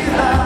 feel like